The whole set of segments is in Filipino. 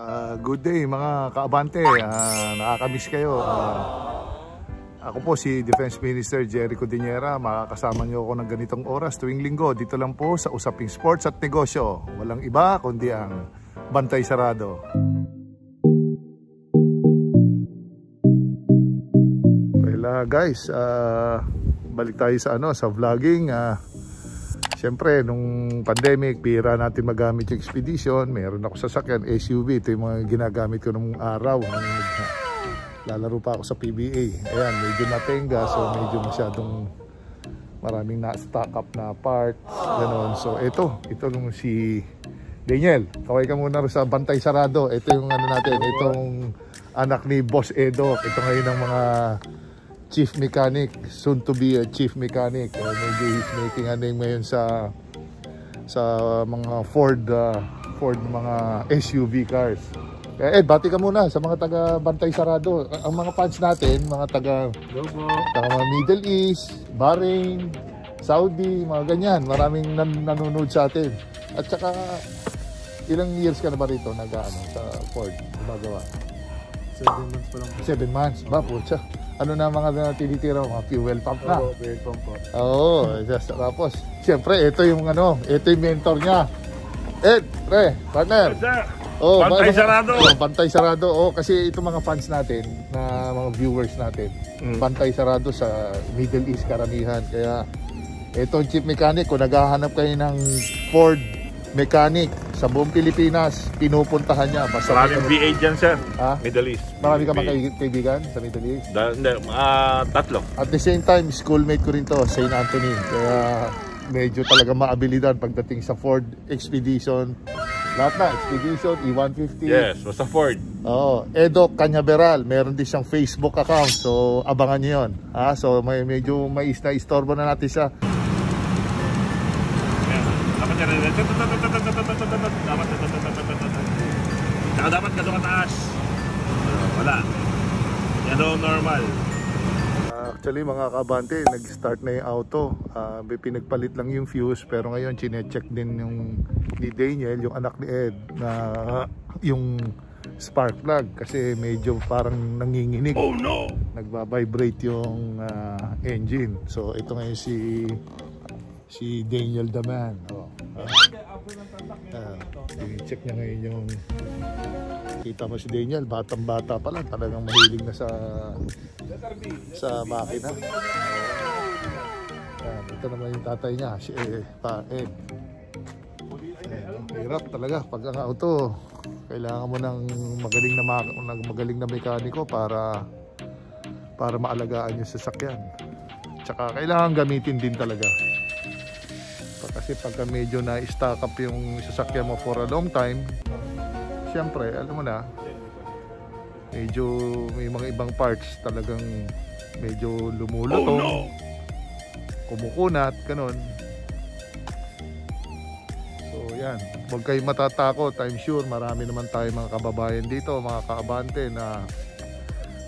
Ah, good day mga kaabante. Ah, nakakamiss kayo. Ah, ako po si Defense Minister Jericho Diniera. Makakasama niyo ako ng ganitong oras tuwing linggo. Dito lang po sa Usaping Sports at Negosyo. Walang iba kundi ang Bantay Sarado. Well ah, guys, ah, balik tayo sa ano sa vlogging. Ah, Siyempre, nung pandemic, pira natin magamit yung expedition. Meron ako sasakyan, SUV. Ito yung mga ginagamit ko nung araw. Lalaro pa ako sa PBA. Ayan, medyo natenga. So, medyo masyadong maraming na-stock up na parts. Ganon. So, ito. Ito nung si Daniel. Kaway ka muna sa Bantay Sarado. Ito yung ano natin. Itong anak ni Boss Edo. Ito ngayon ng mga chief mechanic, soon to be a chief mechanic. Uh, medyo he's making a name ngayon sa sa mga Ford uh, Ford mga SUV cars. Eh, Ed, bati ka muna sa mga taga Bantay Sarado. Ang mga fans natin, mga taga, taga mga Middle East, Bahrain, Saudi, mga ganyan. Maraming nan nanonood sa atin. At saka, ilang years ka na ba rito nag ano, sa Ford gumagawa? 7 months pa lang po. Seven months. Ba, putya. Ano na mga na tinitira? Mga fuel pump na. Oo, very pump po. Oo. just, tapos, siyempre, ito yung ano, ito yung mentor niya. Ed, pre, partner. Sir, Oh, Bantay ba- sarado. Oh, bantay sarado. Oh, kasi itong mga fans natin, na mga viewers natin, Mm. bantay sarado sa Middle East karamihan. Kaya, ito chief mechanic, kung naghahanap kayo ng Ford mechanic sa buong Pilipinas, pinupuntahan niya. Basta maraming V8 dyan, sir. Ha? Middle East. Marami ka V8. mga kaibigan sa Middle East? Da, hindi, ah, tatlo. At the same time, schoolmate ko rin to, St. Anthony. Kaya medyo talaga maabilidad pagdating sa Ford Expedition. Lahat na, Expedition, E150. Yes, basta Ford. Oo, Edo Canyaveral, meron din siyang Facebook account. So, abangan niyo 'yon. Ha? So, may medyo na istorbo na natin siya. Dapat. Saka dapat doon kataas. Wala. Yan normal. Actually mga kabante, nag-start na yung auto. May pinagpalit lang yung fuse pero ngayon chine-check din yung ni Daniel, yung anak ni Ed na yung spark plug kasi medyo parang nanginginig. Oh no! Nagba-vibrate yung ah, engine. So ito ngayon si si Daniel Daman. Oh. Ah, ah, check niya ngayon yung kita mo si Daniel, batang-bata pa lang, talagang mahilig na sa sa makina. Yan, ito naman yung tatay niya, si eh, pa Ed. Ayan, hirap talaga pag ang auto, kailangan mo ng magaling na ng magaling na mekaniko para para maalagaan yung sasakyan. Tsaka kailangan gamitin din talaga. Kasi pagka medyo na stock up yung sasakyan mo for a long time, siyempre, alam mo na, medyo may mga ibang parts talagang medyo lumulutong, kumukunat, ganun. So yan, huwag kayong matatakot. I'm sure marami naman tayo mga kababayan dito, mga kaabante na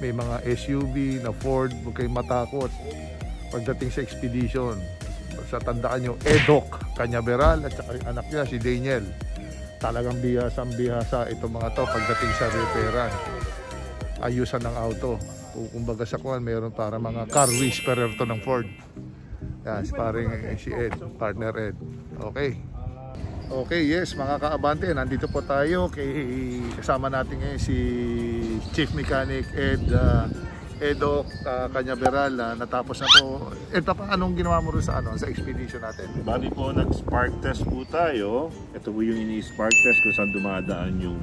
may mga SUV na Ford, huwag kayong matakot pagdating sa expedition. Sa tandaan nyo, Edok Canyaveral at saka yung anak niya si Daniel. Talagang bihasang bihasa itong mga to pagdating sa repairan. Ayusan ng auto. Kumbaga sa kuwan, meron para mga car whisperer to ng Ford. Yan, si paring si Ed, partner Ed. Okay. Okay, yes, mga kaabante, nandito po tayo kay kasama natin ngayon si Chief Mechanic Ed uh, Edo uh, Canyaveral na natapos na po. Ed, pa anong ginawa mo rin sa ano sa expedition natin? Bali po, nag-spark test po tayo. Ito po yung ini-spark test kung saan dumadaan yung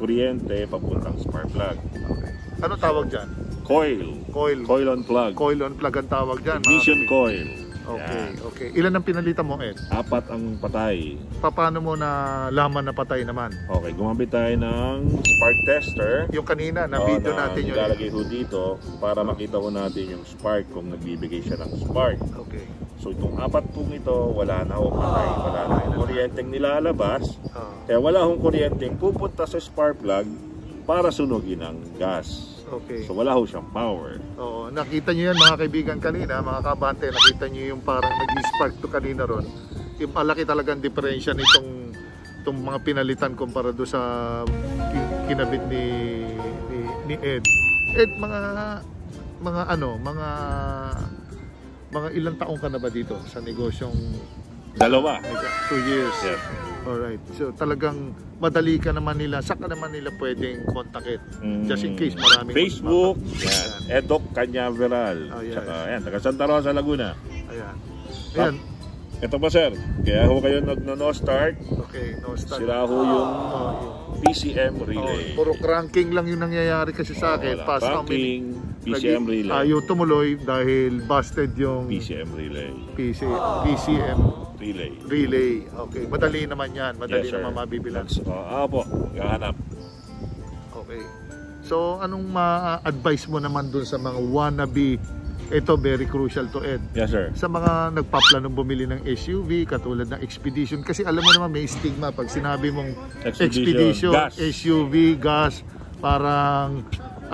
kuryente papuntang spark plug. Okay. Ano tawag diyan? Coil. Coil. Coil on plug. Coil on plug ang tawag diyan. Ignition coil. Okay, Yan. okay. Ilan ang pinalitan mo, Ed? Apat ang patay. Pa- Paano mo na laman na patay naman? Okay, gumamit tayo ng spark tester. Yung kanina, na Oo, video na natin yun. Nilalagay ho dito para makita ho natin yung spark kung nagbibigay siya ng spark. Okay. So itong apat pong ito, wala na ho patay. Wala na yung kuryenteng nilalabas. Ah, Kaya wala hong kuryenteng pupunta sa spark plug para sunugin ang gas. Okay. So wala ho siyang power. Oo, nakita niyo yan mga kaibigan kanina, mga kabante, nakita niyo yung parang nag-spark to kanina ron. Yung malaki talagang diferensya nitong itong mga pinalitan kumpara do sa kin- kinabit ni, ni, ni Ed. Ed, mga mga ano, mga mga ilang taong ka na ba dito sa negosyong Dalawa. two years? Yes. Alright. So talagang madali ka naman nila, saka naman nila pwedeng kontakin. Mm. Just in case maraming Facebook, yan. Edok Canyaveral. Oh, yes. Tsaka, yan, taga Santa Rosa, Laguna. Ayan. Ayan. Ito pa sir, kaya ho kayo nag-no-start, Okay, no start. sila ho yung Oh. PCM Oh, relay. puro cranking lang yung nangyayari kasi sa akin. Wala Past how many- Banking, PCM relay. Ayaw tumuloy dahil busted yung PCM relay. PC, PCM Relay. relay. Okay, madali naman yan. Madali Yes, sir. naman mabibilang. That's, uh, po, gahanap. Okay. So, anong ma-advise mo naman dun sa mga wannabe? Ito, very crucial to Ed. Yes, sir. Sa mga nagpaplanong bumili ng SUV, katulad ng Expedition. Kasi alam mo naman, may stigma pag sinabi mong Expedition, Expedition, gas. SUV, gas, parang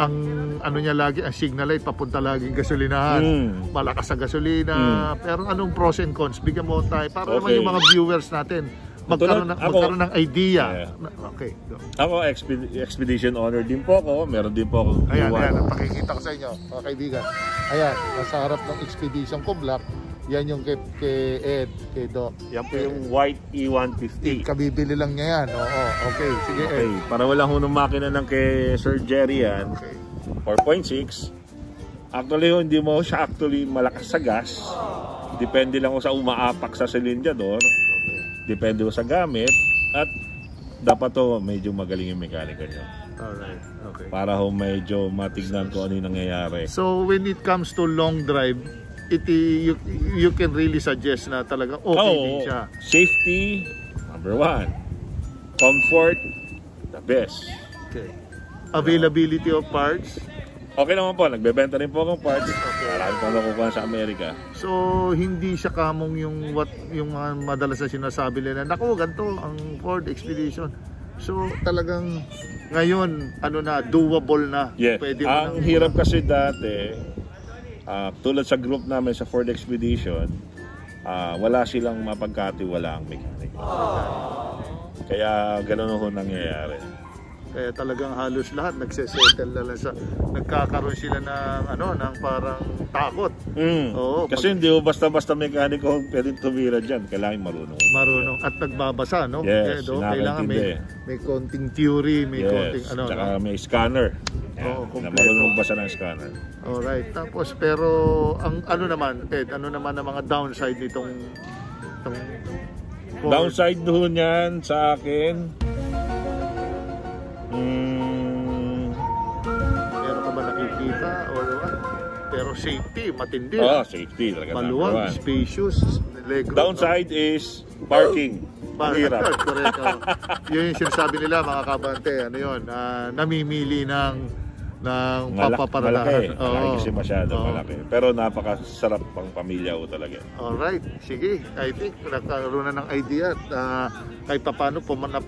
ang ano niya lagi, ang signal light papunta laging gasolinahan. Mm. Malakas sa gasolina. Pero anong pros and cons? Bigyan mo tayo para naman Okay. yung mga viewers natin magkaroon ng, Ako- magkaroon ng idea. Yeah. Na- Okay. go. Ako, exped- expedition owner din po ako. Meron din po ako. Ayan, ayan. Pakikita ko sa inyo, mga kaibigan. Ayan, nasa harap ng Expedition ko black. Yan yung kay, kay Ed, kay Doc. Yan po yung white E150. Kabibili lang niya yan. Oo, okay. Sige, Okay, Ed. para wala ho ng makina ng kay Sir Jerry yan. Okay. 4.6. Actually, hindi mo siya actually malakas sa gas. Depende lang ho sa umaapak sa silindador. Depende ho sa gamit. At dapat ho, medyo magaling yung mekaniko nyo. Alright, okay. Para ho medyo matignan ko ano yung nangyayari. So when it comes to long drive, it you, you can really suggest na talaga okay din Oo, siya. safety, number one. Comfort, the best. Okay. Availability of parts. Okay naman po, nagbebenta rin po akong parts. Okay. Marami po nakukuha sa Amerika. So hindi siya kamong yung what yung mga madalas na sinasabi nila, nako ganito ang Ford Expedition. So talagang ngayon ano na doable na. Yes. Pwede Ang nang- hirap kasi dati, ah, tulad sa group namin sa Ford Expedition, ah, wala silang mapagkatiwalaang mechanic. Kaya ganun ho nangyayari. Kaya talagang halos lahat nagsesettle na lang sa nagkakaroon sila ng ano ng parang takot. Mm. Oo, kasi hindi ho basta-basta mekaniko pwedeng tumira dyan. Kailangan marunong. marunong at nagbabasa no Yes, do, kailangan may may konting theory may konting Yes. ano Tsaka no? may scanner. Yan, Oo, na marunong magbasa ng scanner. alright tapos pero ang ano naman Ed ano naman ang mga downside nitong itong Ford? Downside ho niyan sa akin, mm, meron ka ba nakikita or what pero safety matindi oh, safety talaga maluwag spacious legroom Downside is parking. Ang hirap. Correct. oh. yun yung sinasabi nila mga kabante, ano yun, ah, namimili ng ng Malak- papaparadahan. malaki. Malaki kasi masyado Oo. malaki. Pero napakasarap pang pamilya ho talaga. Alright, sige. I think nagkaroon na ng idea at ah, kahit paano pumanap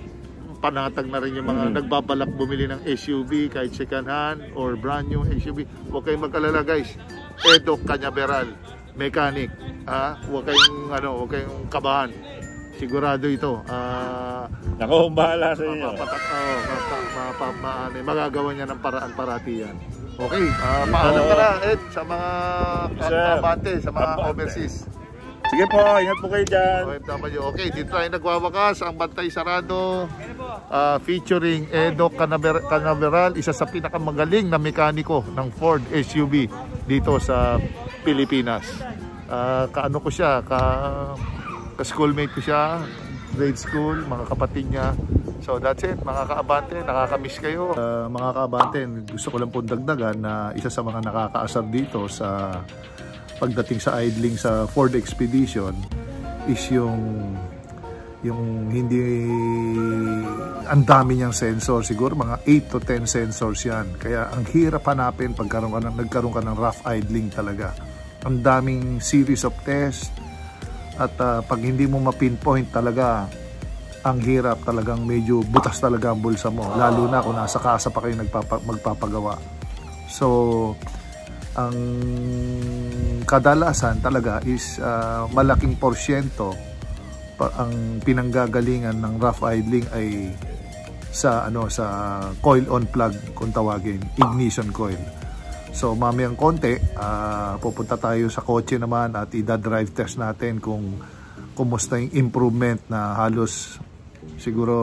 panatag na rin yung mga Mm. nagbabalak bumili ng SUV kahit second hand or brand new SUV. Huwag kayong mag-alala guys. Edo Canyaveral, mechanic. Ah, huwag kayong ano, huwag kayong kabahan. Sigurado ito. Ah, Ako, bahala sa inyo. mapapatak, oh, mapa, mapa, ma, ano, magagawa niya ng paraan parati yan. Okay, ah, paalam ka na Ed sa mga kabante, sa mga overseas. Sige po, ingat po kayo dyan. OFW. Okay, dito tayo nagwawakas ang Bantay Sarado ah, featuring Edo Canaver- Canaveral, isa sa pinakamagaling na mekaniko ng Ford SUV dito sa Pilipinas. Ah, kaano ko siya, ka, ka-schoolmate ko siya, grade school, mga kapatid niya. So that's it, mga kaabante, nakakamiss kayo. Ah, mga kaabante, gusto ko lang pong dagdagan na isa sa mga nakakaasar dito sa pagdating sa idling sa Ford Expedition is yung yung hindi ang dami niyang sensor. Siguro mga 8 to 10 sensors yan. Kaya ang hirap hanapin pagkaroon ka ng, nagkaroon ka ng rough idling talaga. Ang daming series of test at ah, pag hindi mo ma-pinpoint talaga ang hirap talagang medyo butas talaga ang bulsa mo. Lalo na kung nasa kasa pa kayo nagpapa, magpapagawa. So ang kadalasan talaga is ah, malaking porsyento pa- ang pinanggagalingan ng rough idling ay sa ano sa coil on plug kung tawagin, ignition coil. So mamayang konti, ah, pupunta tayo sa kotse naman at ida-drive test natin kung kumusta yung improvement na halos siguro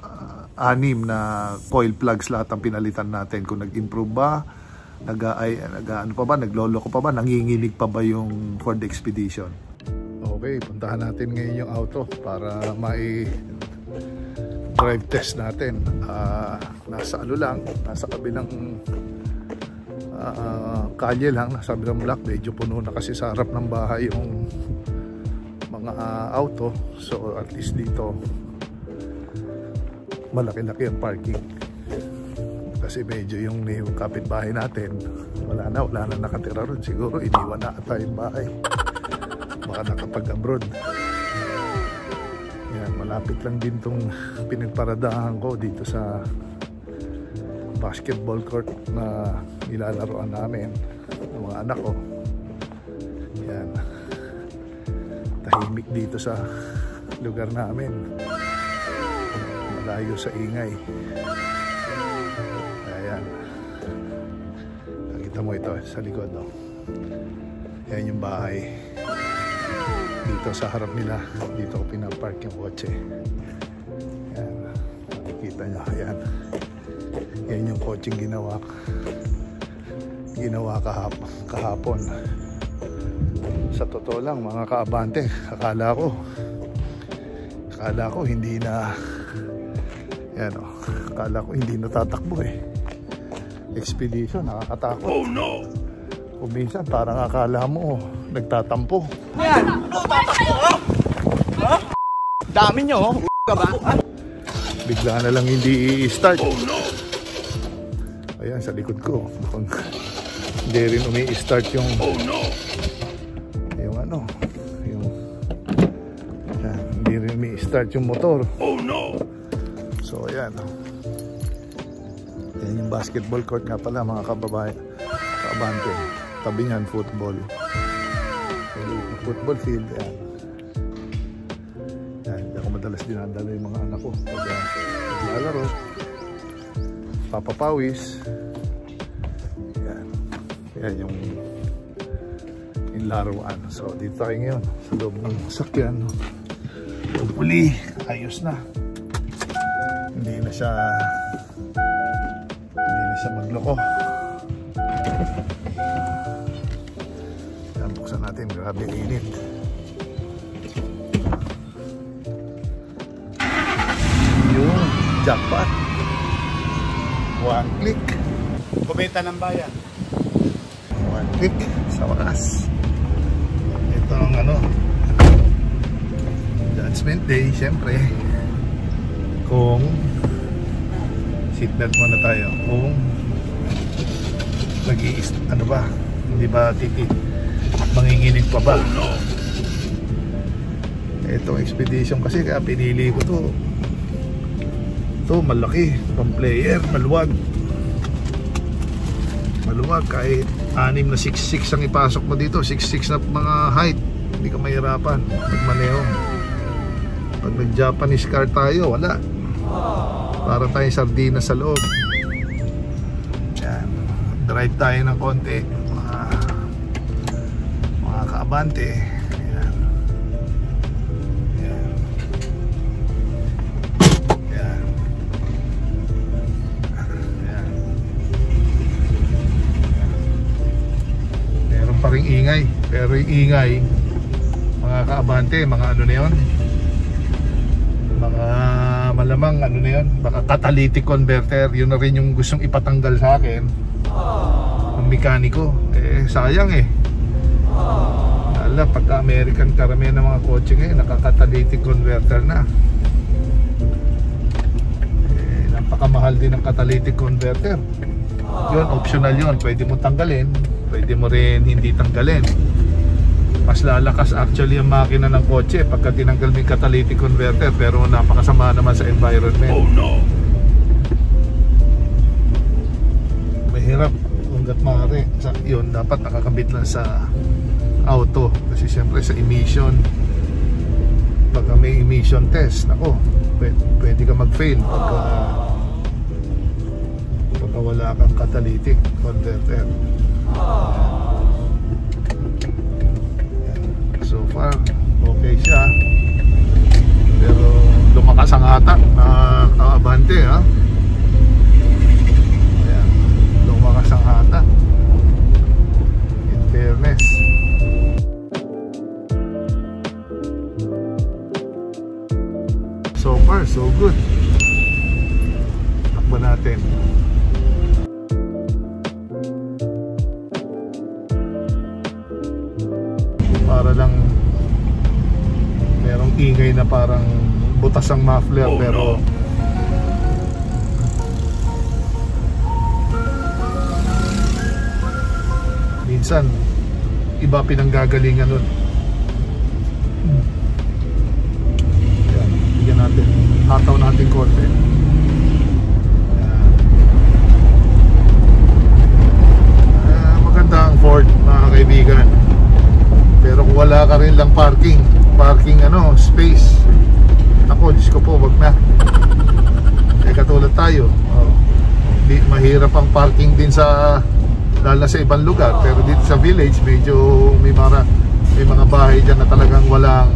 ah, anim na coil plugs lahat ang pinalitan natin kung nag-improve ba nag, ay, nag ano pa ba nagloloko pa ba nanginginig pa ba yung Ford Expedition? Okay puntahan natin ngayon yung auto para mai drive test natin. Ah, nasa ano lang nasa kabilang ah, kalye lang nasa kabilang block. Medyo puno na kasi sa harap ng bahay yung mga ah, auto. So at least dito malaki-laki ang parking kasi medyo yung, yung kapitbahay natin wala na, wala na nakatira ron. Siguro iniwan na ata yung bahay. Baka nakapag abroad yan, malapit lang din tong pinagparadahan ko dito sa basketball court na nilalaroan namin ng mga anak ko. Yan. Tahimik dito sa lugar namin. Malayo sa ingay ayan. Nakita mo ito sa likod no? yan yung bahay. Dito sa harap nila dito ko pinapark yung kotse. Yan nakikita nyo yan yan yung kotseng ginawa ginawa kahap, kahapon. Sa totoo lang mga kaabante akala ko akala ko hindi na yan o akala ko hindi natatakbo eh expedition nakakatakot. Oh no! Kung minsan parang akala mo nagtatampo. Dami nyo, oh. ka ba? bigla na lang hindi i-start. Oh no! Ayan sa likod ko. Mukhang hindi rin umi-start yung oh no! yung ano yung yan, hindi rin umi-start yung motor. Oh no! So ayan yan yung basketball court nga pala mga kababayan. Kabante. Tabi niyan football. Football field yan. Yan, hindi ako madalas dinadala yung mga anak ko. Pag naglalaro papapawis yan. Yan yung yung laruan so dito tayo ngayon sa loob ng sakyan hopefully ayos na. Hindi na siya siya magloko. Yan buksan natin. Grabe init. Yun jackpot. One click. Kumita ng bayan. one click sa wakas. Ito ang ano. Judgment day syempre seatbelt muna tayo. Kung nag ano ba? Hindi ba titi manginginig pa ba? Itong expedition kasi kaya pinili ko to. To malaki. Pang player maluwag. Maluwag. Kahit anim na 6'6 ang ipasok mo dito. 6'6 na mga height. Hindi ka mahirapan. Magmaneho pag nag Japanese car tayo wala para tayo sardina sa loob. Yan. Drive tayo ng konti mga mga kaabante. Yan. Yan. Yan. Meron pa ring ingay. Pero yung ingay mga kaabante mga ano na yun? Mga malamang ano na yun baka catalytic converter yun na rin yung gustong ipatanggal sa akin. Ng mekaniko eh sayang eh. Ala, pagka American karamihan ng mga kotse ngayon nakaka-catalytic converter na. Eh, napakamahal din ng catalytic converter. Yun optional yun. Pwede mo tanggalin pwede mo rin hindi tanggalin mas lalakas actually ang makina ng kotse pagka tinanggal yung catalytic converter pero napakasama naman sa environment oh no mahirap hanggat maaari sa, yun dapat nakakabit lang sa auto kasi syempre sa emission pagka may emission test, nako, pwede, pwede ka mag-fail pagka pagka wala kang catalytic converter. Yan. Far, okay siya. Pero lumakas ang hatak na kaabante ha. Ayan. Lumakas ang hatak. In. So far, so good. Takbo natin. Ingay na parang butas ang muffler pero minsan iba pinanggagalingan nun. Yan, bigyan natin. Hataw natin konti. Ah, maganda ang Ford mga kaibigan. Pero kung wala ka rin lang parking parking ano space. Ako Diyos ko po wag na. Eh katulad tayo. Oh, mahirap ang parking din sa lalo sa ibang lugar. Pero dito sa village medyo may mga may mga bahay dyan na talagang walang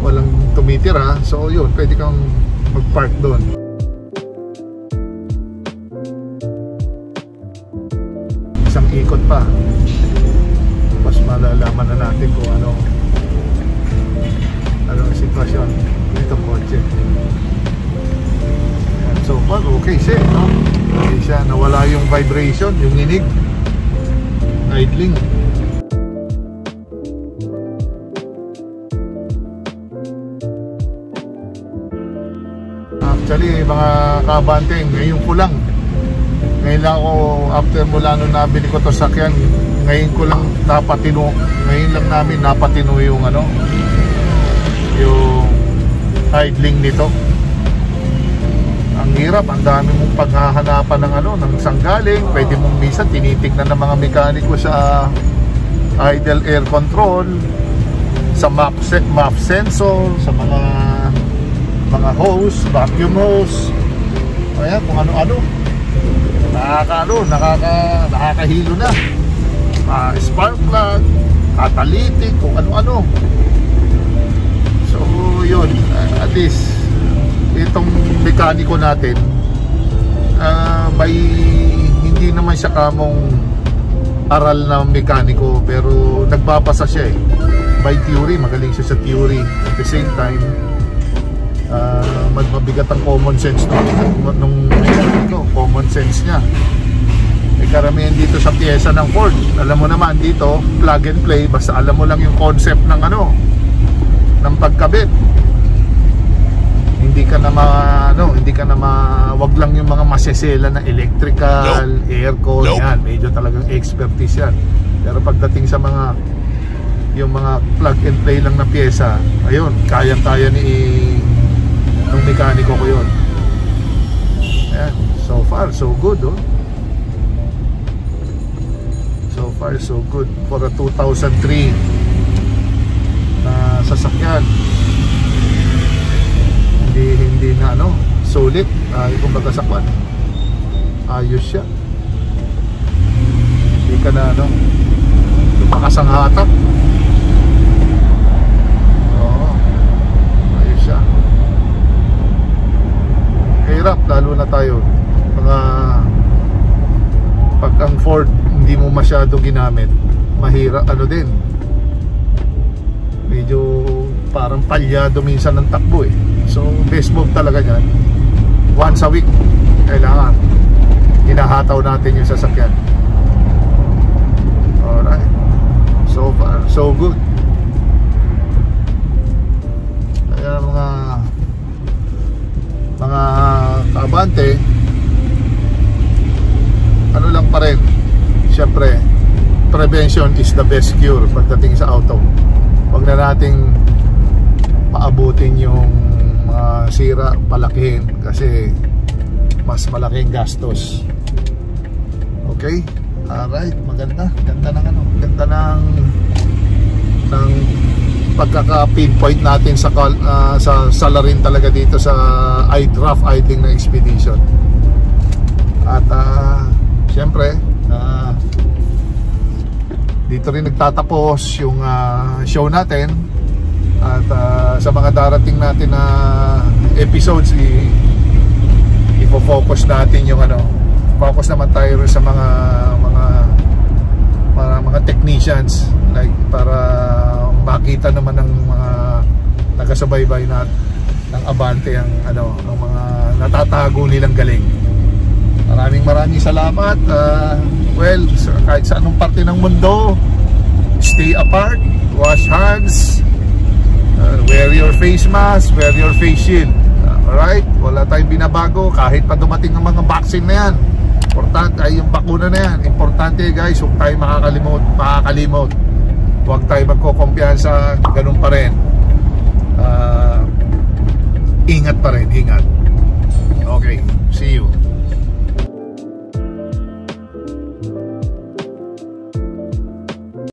walang tumitira. So yun pwede kang mag-park doon. Isang ikot pa malalaman na natin kung ano ano ang sitwasyon dito kotse. Ayan, so far okay siya no? okay siya nawala yung vibration yung inig. Idling. Actually mga kabante ngayon ko lang ngayon lang ako after mula nung nabili ko to sakyan ngayon ko lang napatino ngayon lang namin napatino yung ano yung idling nito. Ang hirap ang dami mong paghahanapan ng ano ng sanggaling. Pwede mong minsan tinitignan ng mga mekaniko sa idle air control sa map map sensor sa mga mga hose vacuum hose. Kaya kung ano-ano nakakaano nakaka nakakahilo na. Uh, spark plug catalytic kung ano-ano. So yun uh, at least itong mekaniko natin uh, may hindi naman siya kamong aral na mekaniko pero nagbabasa siya eh. By theory magaling siya sa theory at the same time uh, mabigat ang common sense nung, nung mekaniko common sense niya eh karamihan dito sa pyesa ng Ford alam mo naman dito plug and play basta alam mo lang yung concept ng ano ng pagkabit hindi ka na ma ano, hindi ka na ma wag lang yung mga masesela na electrical, nope. aircon, nope. yan, medyo talagang expertise yan. Pero pagdating sa mga yung mga plug and play lang na pyesa, ayun, kayang-kaya ni nung mekaniko ko yun. Ayan, so far so good, oh. So far so good for a 2003 na sasakyan. Hindi hindi na ano sulit. Uh, kumbaga sa kwan ayos siya. Hindi ka na ano lumakas ang hatak oo ayos siya hirap lalo na tayo. Mga pag ang Ford hindi mo masyado ginamit mahirap ano din. Medyo parang palyado minsan ng takbo eh. So best move talaga yan once a week kailangan hinahataw natin yung sasakyan. Alright. So far so good. Kaya mga mga kabante ano lang pa rin syempre prevention is the best cure pagdating sa auto. Wag na nating paabutin yung mga sira palakihin kasi mas malaking gastos. Okay? Alright maganda. Ganda ng ano ganda ng ng pagkaka-pinpoint natin sa ah, sa salarin talaga dito sa iDraft idling na expedition. At ah, syempre, ah, dito rin nagtatapos yung ah, show natin at ah, sa mga darating natin na episodes i ipo-focus natin yung ano focus naman tayo sa mga mga mga, mga technicians like para makita naman ng mga taga-subaybay na ng Abante ang ano ang mga natatago nilang galing. Maraming maraming salamat. Ah, well, sa, kahit sa anong parte ng mundo, stay apart, wash hands, uh, wear your face mask, wear your face shield. Uh, alright? Wala tayong binabago kahit pa dumating ang mga vaccine na yan. Importante ay yung bakuna na yan. Importante guys, huwag tayo makakalimot, makakalimot huwag tayo magkukumpiyansa ganun pa rin. Uh, ingat pa rin ingat. Okay see you.